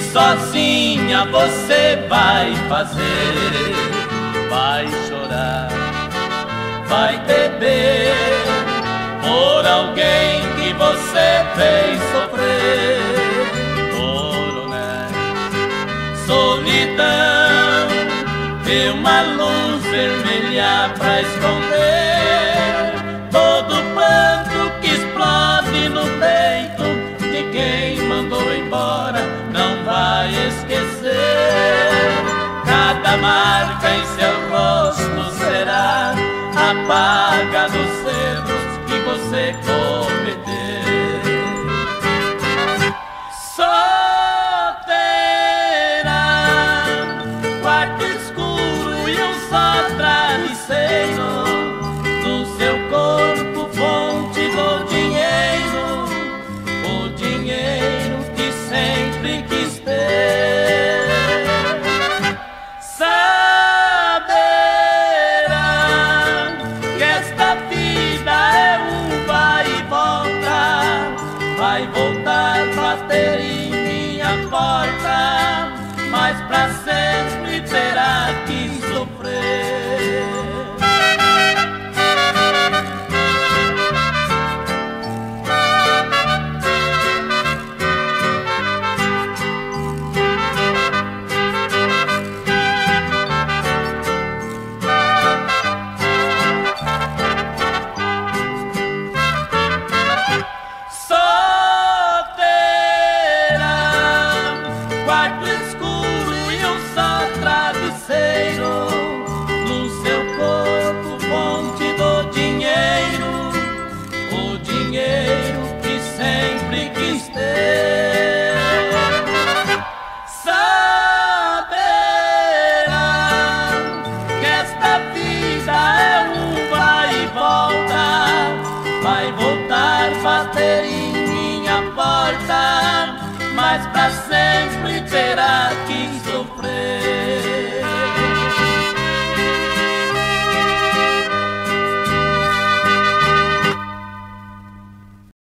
sozinha você vai fazer? Vai chorar, vai beber por alguém que você fez sofrer. Coronel, solidão, e uma luz vermelha pra esconder todo o pranto que explode no peito de quem mandou embora. Cada marca em seu rosto será apaga dos erros que você cometeu. Vai voltar